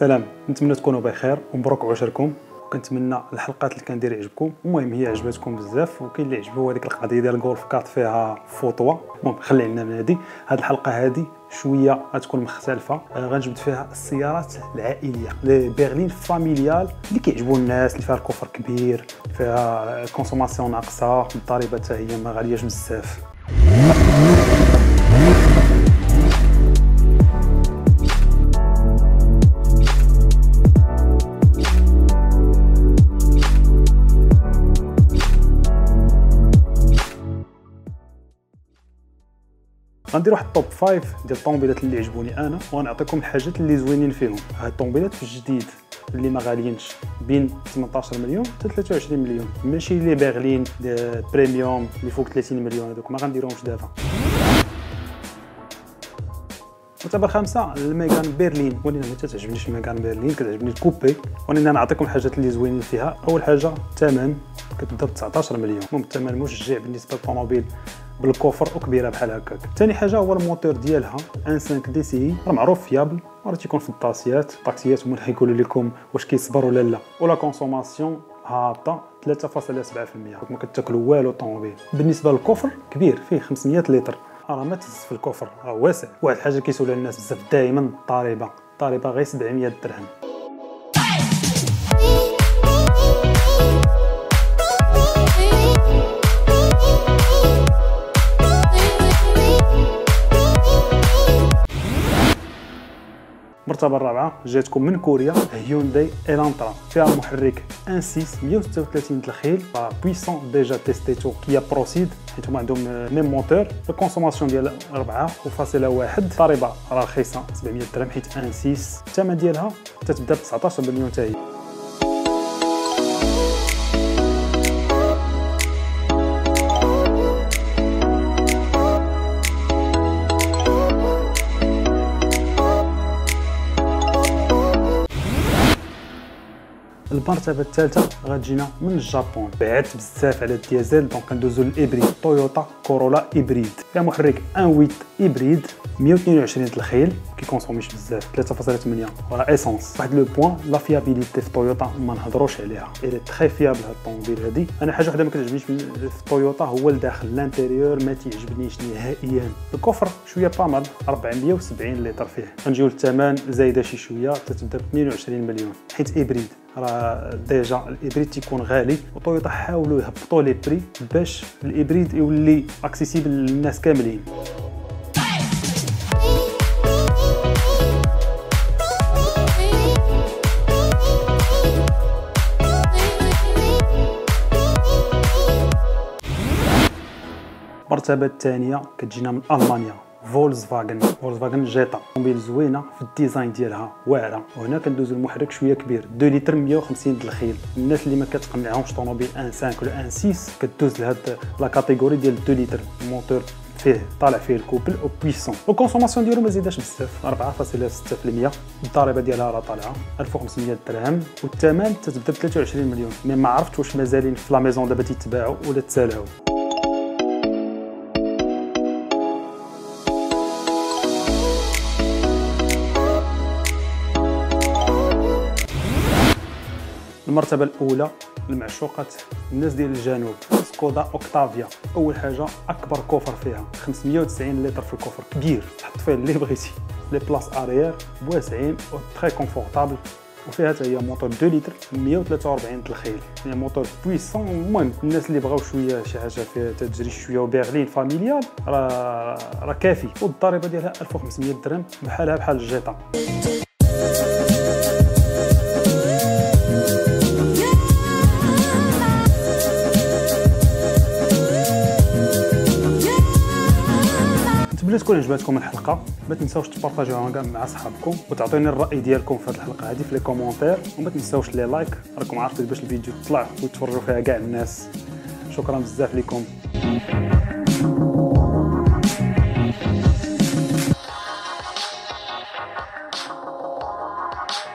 سلام نتمنى تكونوا بخير ومبروك عواشركم. وكنتمنى الحلقات اللي كندير يعجبكم. المهم هي عجبتكم بزاف وكاين اللي عجبو هذيك القضية ديال الجولف كارت فيها فوطوة. المهم خلي لنا من هذه هذه الحلقة هذه شوية غتكون مختلفة. آه غنجبد فيها السيارات العائلية les berlines familiales اللي كيعجبوا الناس اللي فيها ال coffre كبير فيها consommation ناقصه الضريبه حتى هي ما غالياش بزاف. غندير واحد ال top 5 ديال الطوموبيلات اللي عجبوني أنا وغنعطيكم الحاجات اللي زوينين فيهم. هاد الطوموبيلات في الجديد اللي ما غاليينش بين 18 مليون حتى 23 مليون. ماشي les berlines premium اللي فوق 30 مليون هذوك ما غنديرهمش دابا. المرتبه الخامسه الميغان berline ولينا ما تعجبنيش الميغان berline كتعجبني ال coupé. ولينا نعطيكم الحاجات اللي زوينين فيها. أول حاجة الثمن كتبدا ب 19 مليون. المهم الثمن مشجع بالنسبة للطوموبيل. بال coffre وكبيرة بحال هكاك. ثاني حاجة هو الموتور ديالها un 5 dCi راه معروف fiable راه تيكون في الطاكسيات. الطاكسيات هما اللي يقولوا لكم واش كيصبر ولا لا. و la consommation هابطة 3.7% ما كتاكلوا والو الطوموبيل بالنسبة لل coffre كبير فيه 500 لتر. راه ما تهز في ال coffre راه واسع. واحد الحاجة كيسولها الناس بزاف دائما الضريبه الضريبه غير 700 درهم. المرتبه الرابعه جاتكم من كوريا هيونداي إلانترا. فيها محرك un 6 136 الخيل puissant déjà تيستيتو كيا بروسيد حيت هما عندهم même moteur ال consommation ديال 4.1 ضريبه رخيصه 700 درهم حيت un 6 الثمن ديالها تتبدا ب 19 مليون حتى المرتبه الثالثه غتجينا من الجابون. بعدت بزاف على الديزل donc كندوزو لل hybride تويوتا كورولا hybride. فيها محرك 1.8 hybride 122 الخيل كيكونسوميش بزاف. 3.8 وراه essence. واحد le point la fiabilité في تويوتا ما نهضروش عليها. elle est très fiable هاد الطوموبيل هادي. أنا حاجة وحدة ما كتعجبنيش في تويوتا هو الداخل ال intérieur ما تيعجبنيش نهائيا. ال coffre شوية pas mal 470 لتر فيه. غنجيو للثمن زايدة شي شوية تتبدأ ب 22 مليون. حيت hybride راه déjà ال hybride تيكون غالي وطويوتا حاولوا يهبطوا les prix باش ال hybride يولي accessible للناس كاملين. المرتبة الثانية كتجينا من ألمانيا. فولكس فاغن جيتا. طوموبيل زوينة في ال design ديالها. واعرة. وهنا كندوزو المحرك شوية كبير. 2 لتر 150 د الخيل. الناس اللي ما كتقنعهمش طوموبيل un 5 ولا un 6 كدوز لهاد la catégorie ديال 2 لتر الموتور فيه طالع فيه ال couple أو puissant ال consommation ديالو ما بزاف. 4.6% الضريبة ديالها راه طالعة. 1500 درهم. والثمن تتبدا ب 23 مليون. mais ما عرفتش واش مازالين في la maison دابا تيتباعوا ولا تسالاو المرتبة الأولى المعشوقات الناس ديال الجنوب سكودا أوكتافيا. أول حاجة أكبر coffre فيها 590 لتر في ال coffre. كبير تحط فيه اللي بغيتي. les places arrière واسعين و très confortable وفيها حتى هي موتور 2 لتر 143 الخيل يعني moteur puissant المهم الناس اللي بغاو شوية شي حاجة فيها تجري شوية و berline familiale راه راه كافي. والضريبة ديالها 1500 درهم بحالها بحال الجيتا تكون عجبتكم الحلقة ما تنساوش تبارطاجيوها مع صحابكم وتعطيني الرأي ديالكم في هذه الحلقة. هذه في les commentaires وما تنساوش les likes راكم عارفين باش الفيديو يطلع ويتفرجوا فيها كاع الناس. شكرا بزاف لكم